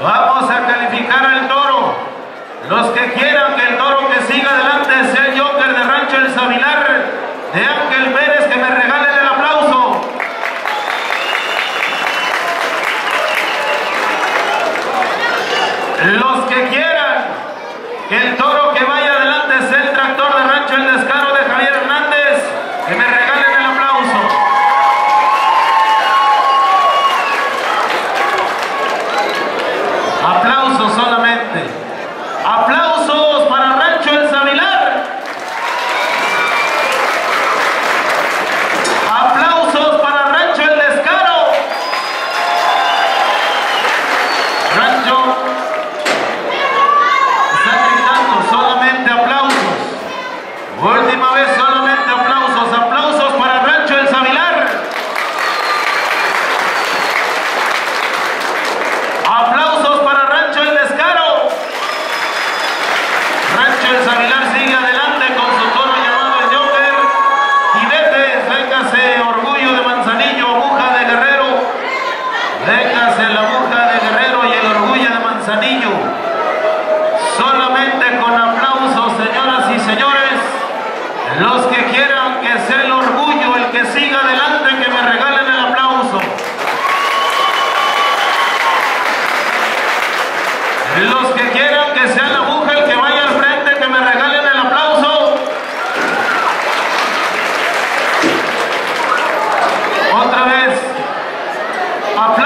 Vamos a calificar al toro. Los que quieran que el toro que siga adelante sea el Joker de Rancho El Sabilar de Ángel Pérez, que me regalen el aplauso. Los que quieran que el toro Manchester, Leipzig,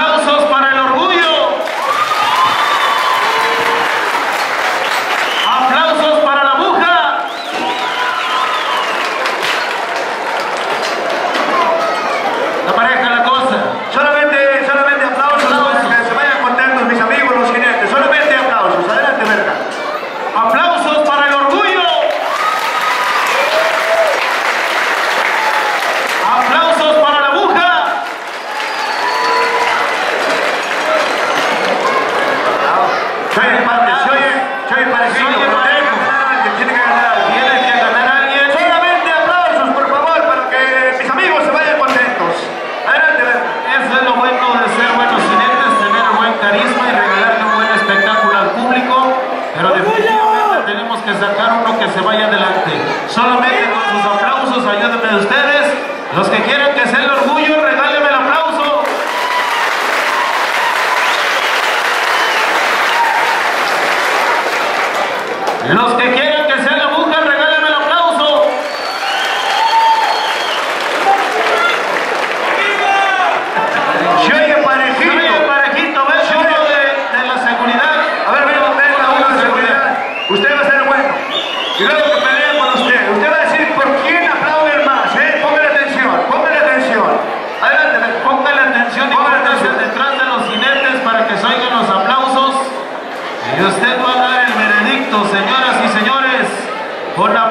house of paradise. Soy el padre, soy el padre, soy el padre. Tiene que ganar, tiene que ganar alguien. Solamente aplausos, por favor, para que mis amigos se vayan contentos. Adelante, adelante. Eso es lo bueno de ser buenos clientes, tener un buen carisma y regalar un buen espectáculo al público. Pero definitivamente tenemos que sacar uno que se vaya adelante. Solamente con sus aplausos, ayúdenme ustedes, los que quieren. Los que con